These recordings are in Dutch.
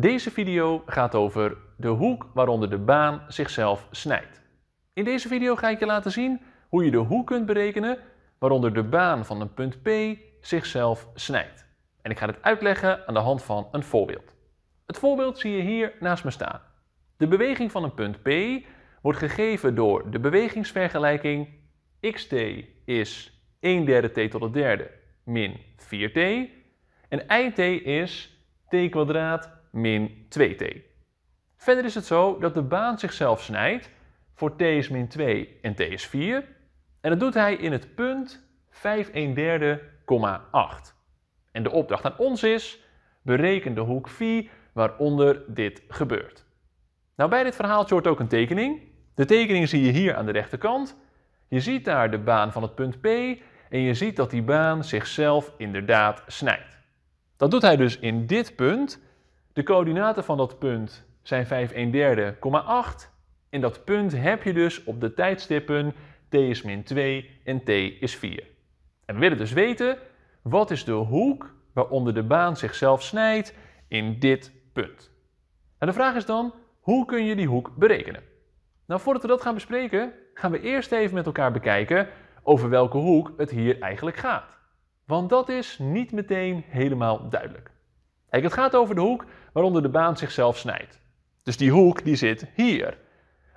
Deze video gaat over de hoek waaronder de baan zichzelf snijdt. In deze video ga ik je laten zien hoe je de hoek kunt berekenen waaronder de baan van een punt P zichzelf snijdt. En ik ga dit uitleggen aan de hand van een voorbeeld. Het voorbeeld zie je hier naast me staan. De beweging van een punt P wordt gegeven door de bewegingsvergelijking xt is 1 derde t tot de derde min 4t en it is t kwadraat min 2t. Verder is het zo dat de baan zichzelf snijdt voor t is min 2 en t is 4 en dat doet hij in het punt 5 1 derde, 8. En de opdracht aan ons is, bereken de hoek phi waaronder dit gebeurt. Nou, bij dit verhaaltje hoort ook een tekening. De tekening zie je hier aan de rechterkant. Je ziet daar de baan van het punt P en je ziet dat die baan zichzelf inderdaad snijdt. Dat doet hij dus in dit punt. De coördinaten van dat punt zijn 5 1 derde, 8. In dat punt heb je dus op de tijdstippen t is min 2 en t is 4. En we willen dus weten, wat is de hoek waaronder de baan zichzelf snijdt in dit punt? En de vraag is dan, hoe kun je die hoek berekenen? Nou, voordat we dat gaan bespreken, gaan we eerst even met elkaar bekijken over welke hoek het hier eigenlijk gaat. Want dat is niet meteen helemaal duidelijk. Kijk, het gaat over de hoek waaronder de baan zichzelf snijdt. Dus die hoek die zit hier.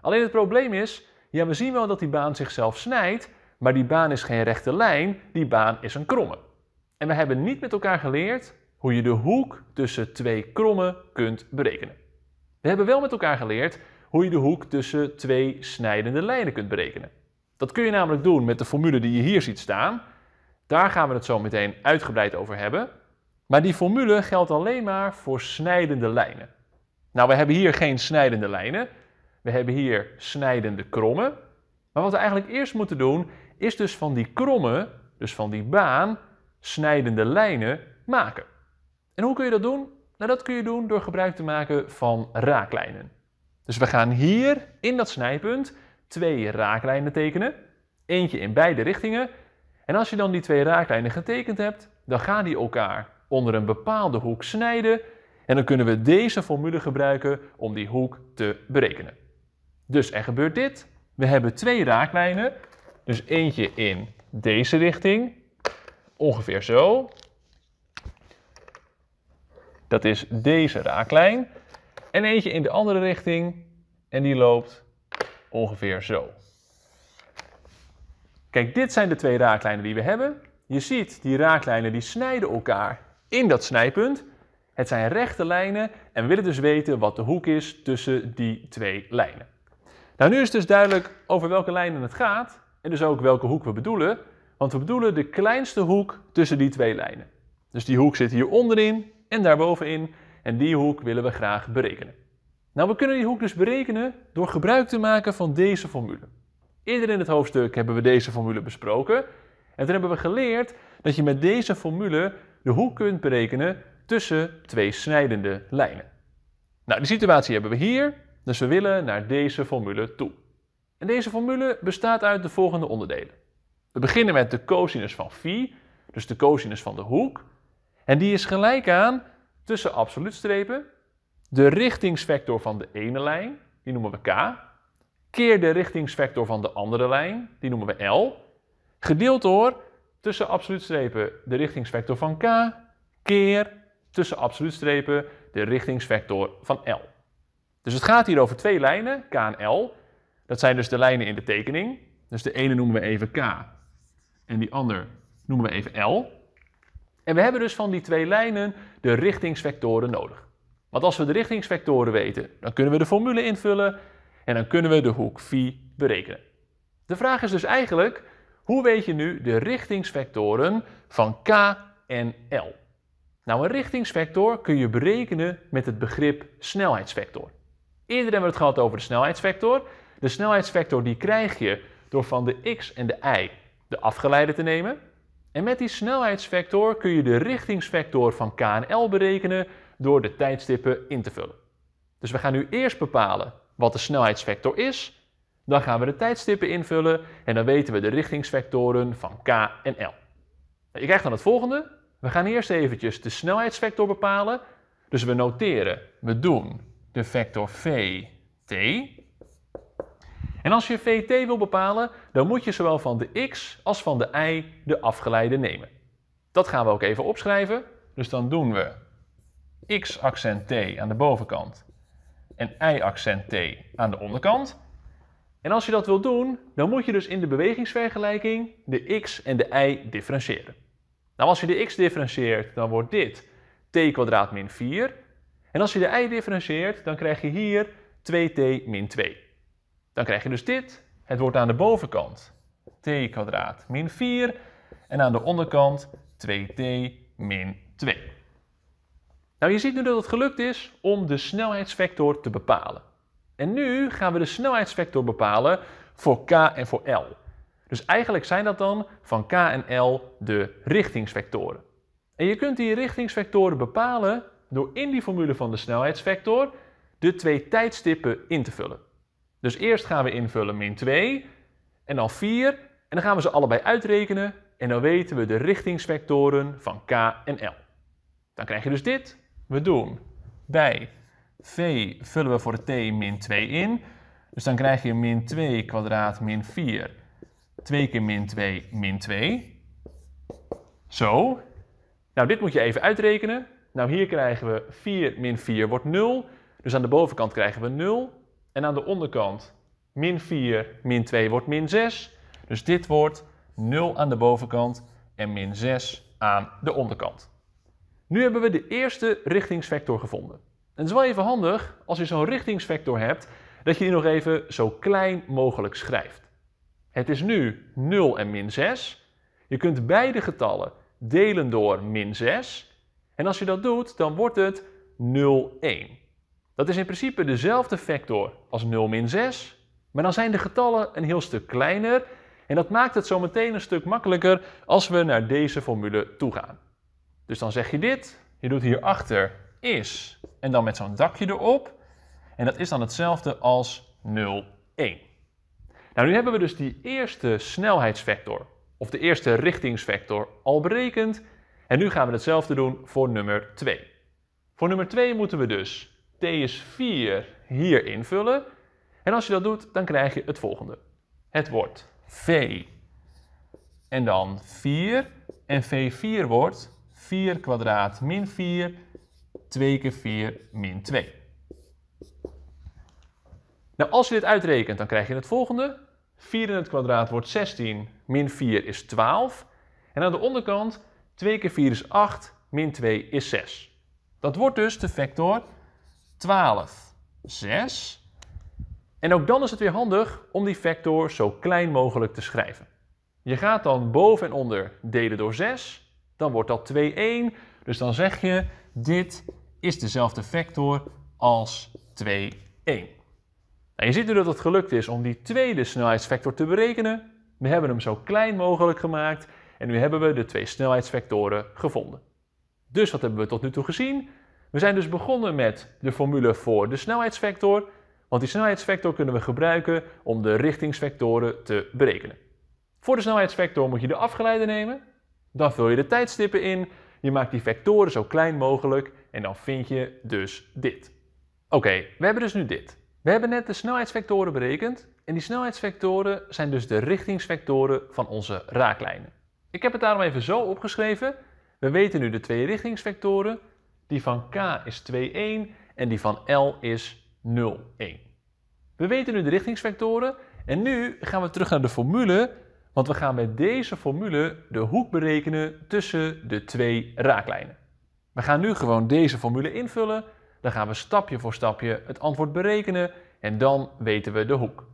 Alleen het probleem is, ja, we zien wel dat die baan zichzelf snijdt, maar die baan is geen rechte lijn, die baan is een kromme. En we hebben niet met elkaar geleerd hoe je de hoek tussen twee krommen kunt berekenen. We hebben wel met elkaar geleerd hoe je de hoek tussen twee snijdende lijnen kunt berekenen. Dat kun je namelijk doen met de formule die je hier ziet staan. Daar gaan we het zo meteen uitgebreid over hebben. Maar die formule geldt alleen maar voor snijdende lijnen. Nou, we hebben hier geen snijdende lijnen. We hebben hier snijdende krommen. Maar wat we eigenlijk eerst moeten doen, is dus van die krommen, dus van die baan, snijdende lijnen maken. En hoe kun je dat doen? Nou, dat kun je doen door gebruik te maken van raaklijnen. Dus we gaan hier in dat snijpunt twee raaklijnen tekenen. Eentje in beide richtingen. En als je dan die twee raaklijnen getekend hebt, dan gaan die elkaar onder een bepaalde hoek snijden. En dan kunnen we deze formule gebruiken om die hoek te berekenen. Dus er gebeurt dit. We hebben twee raaklijnen. Dus eentje in deze richting. Ongeveer zo. Dat is deze raaklijn. En eentje in de andere richting. En die loopt ongeveer zo. Kijk, dit zijn de twee raaklijnen die we hebben. Je ziet, die raaklijnen die snijden elkaar in dat snijpunt. Het zijn rechte lijnen en we willen dus weten wat de hoek is tussen die twee lijnen. Nou, nu is dus duidelijk over welke lijnen het gaat en dus ook welke hoek we bedoelen. Want we bedoelen de kleinste hoek tussen die twee lijnen. Dus die hoek zit hier onderin en daarbovenin en die hoek willen we graag berekenen. Nou, we kunnen die hoek dus berekenen door gebruik te maken van deze formule. Eerder in het hoofdstuk hebben we deze formule besproken. En toen hebben we geleerd dat je met deze formule de hoek kunt berekenen tussen twee snijdende lijnen. Nou, die situatie hebben we hier, dus we willen naar deze formule toe. En deze formule bestaat uit de volgende onderdelen. We beginnen met de cosinus van phi, dus de cosinus van de hoek. En die is gelijk aan tussen absoluutstrepen de richtingsvector van de ene lijn, die noemen we k, keer de richtingsvector van de andere lijn, die noemen we L, gedeeld door tussen absoluutstrepen de richtingsvector van k, keer tussen absoluutstrepen de richtingsvector van L. Dus het gaat hier over twee lijnen, k en L. Dat zijn dus de lijnen in de tekening. Dus de ene noemen we even k en die ander noemen we even L. En we hebben dus van die twee lijnen de richtingsvectoren nodig. Want als we de richtingsvectoren weten, dan kunnen we de formule invullen en dan kunnen we de hoek phi berekenen. De vraag is dus eigenlijk, hoe weet je nu de richtingsvectoren van k en l? Nou, een richtingsvector kun je berekenen met het begrip snelheidsvector. Eerder hebben we het gehad over de snelheidsvector. De snelheidsvector die krijg je door van de x en de y de afgeleide te nemen. En met die snelheidsvector kun je de richtingsvector van k en l berekenen door de tijdstippen in te vullen. Dus we gaan nu eerst bepalen wat de snelheidsvector is. Dan gaan we de tijdstippen invullen en dan weten we de richtingsvectoren van k en l. Je krijgt dan het volgende. We gaan eerst eventjes de snelheidsvector bepalen. Dus we noteren, we doen de vector vt. En als je vt wil bepalen, dan moet je zowel van de x als van de y de afgeleide nemen. Dat gaan we ook even opschrijven. Dus dan doen we x-accent t aan de bovenkant en y-accent t aan de onderkant. En als je dat wilt doen, dan moet je dus in de bewegingsvergelijking de x en de y differentiëren. Nou, als je de x differentieert, dan wordt dit t kwadraat min 4. En als je de y differentieert, dan krijg je hier 2t min 2. Dan krijg je dus dit. Het wordt aan de bovenkant t kwadraat min 4 en aan de onderkant 2t min 2. Nou, je ziet nu dat het gelukt is om de snelheidsvector te bepalen. En nu gaan we de snelheidsvector bepalen voor k en voor l. Dus eigenlijk zijn dat dan van k en l de richtingsvectoren. En je kunt die richtingsvectoren bepalen door in die formule van de snelheidsvector de twee tijdstippen in te vullen. Dus eerst gaan we invullen min 2 en dan 4 en dan gaan we ze allebei uitrekenen en dan weten we de richtingsvectoren van k en l. Dan krijg je dus dit. We doen bij v vullen we voor t min 2 in. Dus dan krijg je min 2 kwadraat min 4. 2 keer min 2 min 2. Zo. Nou, dit moet je even uitrekenen. Nou, hier krijgen we 4 min 4 wordt 0. Dus aan de bovenkant krijgen we 0. En aan de onderkant min 4 min 2 wordt min 6. Dus dit wordt 0 aan de bovenkant en min 6 aan de onderkant. Nu hebben we de eerste richtingsvector gevonden. En het is wel even handig als je zo'n richtingsvector hebt, dat je die nog even zo klein mogelijk schrijft. Het is nu 0 en min 6. Je kunt beide getallen delen door min 6. En als je dat doet, dan wordt het 0, 1. Dat is in principe dezelfde vector als 0 min 6, maar dan zijn de getallen een heel stuk kleiner en dat maakt het zo meteen een stuk makkelijker als we naar deze formule toe gaan. Dus dan zeg je dit, je doet hierachter is en dan met zo'n dakje erop. En dat is dan hetzelfde als 0, 1. Nou, nu hebben we dus die eerste snelheidsvector, of de eerste richtingsvector, al berekend. En nu gaan we hetzelfde doen voor nummer 2. Voor nummer 2 moeten we dus t is 4 hier invullen. En als je dat doet, dan krijg je het volgende. Het wordt v en dan 4. En v4 wordt 4 kwadraat min 4, 2 keer 4 min 2. Nou, als je dit uitrekent, dan krijg je het volgende. 4 in het kwadraat wordt 16, min 4 is 12. En aan de onderkant, 2 keer 4 is 8, min 2 is 6. Dat wordt dus de vector 12, 6. En ook dan is het weer handig om die vector zo klein mogelijk te schrijven. Je gaat dan boven en onder delen door 6 dan wordt dat 2, 1. Dus dan zeg je, dit is dezelfde vector als 2, 1. Nou, je ziet nu dat het gelukt is om die tweede snelheidsvector te berekenen. We hebben hem zo klein mogelijk gemaakt en nu hebben we de twee snelheidsvectoren gevonden. Dus wat hebben we tot nu toe gezien? We zijn dus begonnen met de formule voor de snelheidsvector, want die snelheidsvector kunnen we gebruiken om de richtingsvectoren te berekenen. Voor de snelheidsvector moet je de afgeleide nemen, dan vul je de tijdstippen in, je maakt die vectoren zo klein mogelijk en dan vind je dus dit. Oké, we hebben dus nu dit. We hebben net de snelheidsvectoren berekend en die snelheidsvectoren zijn dus de richtingsvectoren van onze raaklijnen. Ik heb het daarom even zo opgeschreven. We weten nu de twee richtingsvectoren. Die van k is 2, 1 en die van L is 0, 1. We weten nu de richtingsvectoren en nu gaan we terug naar de formule want we gaan met deze formule de hoek berekenen tussen de twee raaklijnen. We gaan nu gewoon deze formule invullen. Dan gaan we stapje voor stapje het antwoord berekenen en dan weten we de hoek.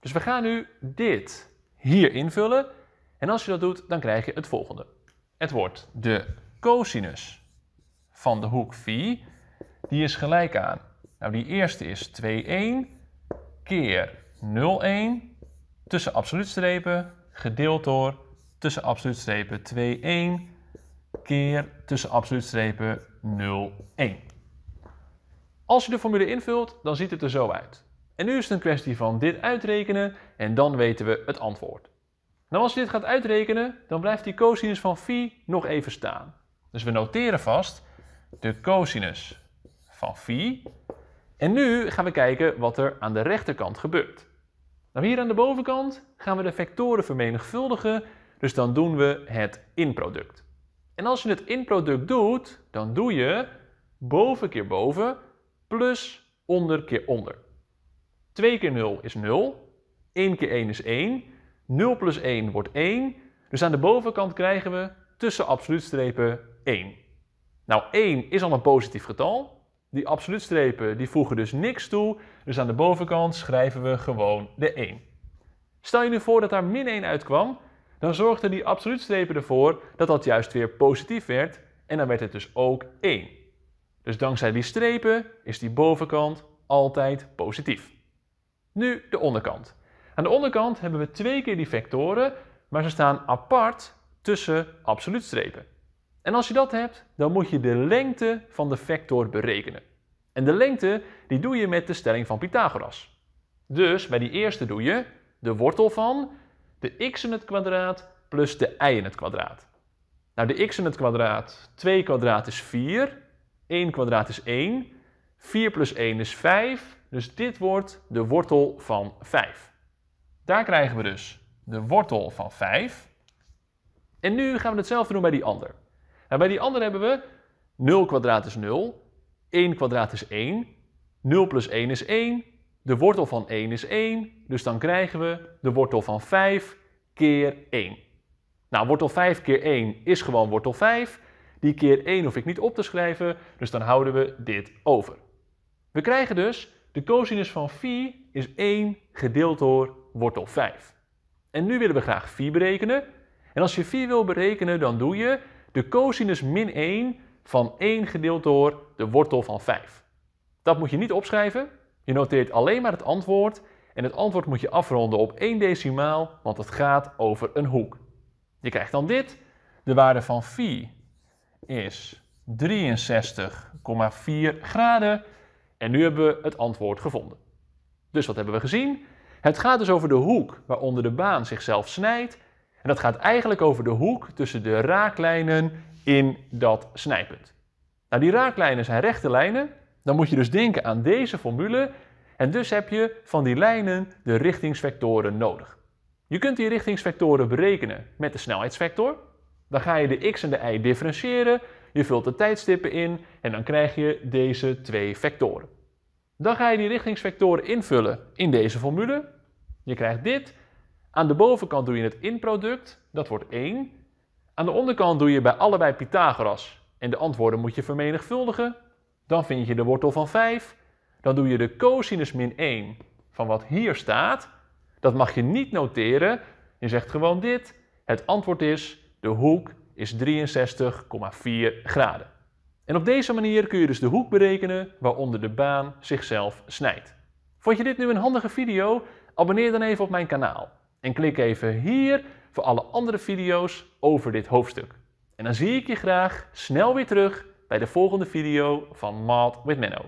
Dus we gaan nu dit hier invullen. En als je dat doet, dan krijg je het volgende. Het wordt de cosinus van de hoek phi. Die is gelijk aan, nou die eerste is 2,1 keer 0,1 tussen absoluutstrepen gedeeld door tussen absoluutstrepen 2, 1 keer tussen absoluutstrepen 0, 1. Als je de formule invult, dan ziet het er zo uit. En nu is het een kwestie van dit uitrekenen en dan weten we het antwoord. Nou, als je dit gaat uitrekenen, dan blijft die cosinus van phi nog even staan. Dus we noteren vast, de cosinus van phi. En nu gaan we kijken wat er aan de rechterkant gebeurt. Nou, hier aan de bovenkant gaan we de vectoren vermenigvuldigen, dus dan doen we het inproduct. En als je het inproduct doet, dan doe je boven keer boven plus onder keer onder. 2 keer 0 is 0, 1 keer 1 is 1, 0 plus 1 wordt 1, dus aan de bovenkant krijgen we tussen absoluutstrepen 1. Nou, 1 is al een positief getal. Die absoluutstrepen die voegen dus niks toe, dus aan de bovenkant schrijven we gewoon de 1. Stel je nu voor dat daar min 1 uitkwam, dan zorgden die absoluutstrepen ervoor dat dat juist weer positief werd en dan werd het dus ook 1. Dus dankzij die strepen is die bovenkant altijd positief. Nu de onderkant. Aan de onderkant hebben we twee keer die vectoren, maar ze staan apart tussen absoluutstrepen. En als je dat hebt, dan moet je de lengte van de vector berekenen. En de lengte die doe je met de stelling van Pythagoras. Dus bij die eerste doe je de wortel van de x in het kwadraat plus de y in het kwadraat. Nou, de x in het kwadraat, 2 kwadraat is 4, 1 kwadraat is 1, 4 plus 1 is 5, dus dit wordt de wortel van 5. Daar krijgen we dus de wortel van 5. En nu gaan we hetzelfde doen bij die ander. Nou, bij die ander hebben we 0 kwadraat is 0, 1 kwadraat is 1, 0 plus 1 is 1, de wortel van 1 is 1, dus dan krijgen we de wortel van 5 keer 1. Nou, wortel 5 keer 1 is gewoon wortel 5. Die keer 1 hoef ik niet op te schrijven, dus dan houden we dit over. We krijgen dus de cosinus van phi is 1 gedeeld door wortel 5. En nu willen we graag phi berekenen. En als je phi wil berekenen, dan doe je de cosinus min 1 van 1 gedeeld door de wortel van 5. Dat moet je niet opschrijven. Je noteert alleen maar het antwoord en het antwoord moet je afronden op 1 decimaal, want het gaat over een hoek. Je krijgt dan dit. De waarde van phi is 63,4 graden. En nu hebben we het antwoord gevonden. Dus wat hebben we gezien? Het gaat dus over de hoek waaronder de baan zichzelf snijdt. En dat gaat eigenlijk over de hoek tussen de raaklijnen in dat snijpunt. Nou, die raaklijnen zijn rechte lijnen. Dan moet je dus denken aan deze formule. En dus heb je van die lijnen de richtingsvectoren nodig. Je kunt die richtingsvectoren berekenen met de snelheidsvector. Dan ga je de x en de y differentiëren, je vult de tijdstippen in en dan krijg je deze twee vectoren. Dan ga je die richtingsvectoren invullen in deze formule. Je krijgt dit. Aan de bovenkant doe je het inproduct, dat wordt 1. Aan de onderkant doe je bij allebei Pythagoras en de antwoorden moet je vermenigvuldigen. Dan vind je de wortel van 5. Dan doe je de cosinus min 1 van wat hier staat. Dat mag je niet noteren. Je zegt gewoon dit. Het antwoord is, de hoek is 63,4 graden. En op deze manier kun je dus de hoek berekenen waaronder de baan zichzelf snijdt. Vond je dit nu een handige video? Abonneer dan even op mijn kanaal. En klik even hier voor alle andere video's over dit hoofdstuk. En dan zie ik je graag snel weer terug bij de volgende video van Math with Menno.